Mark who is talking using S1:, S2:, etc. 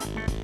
S1: you.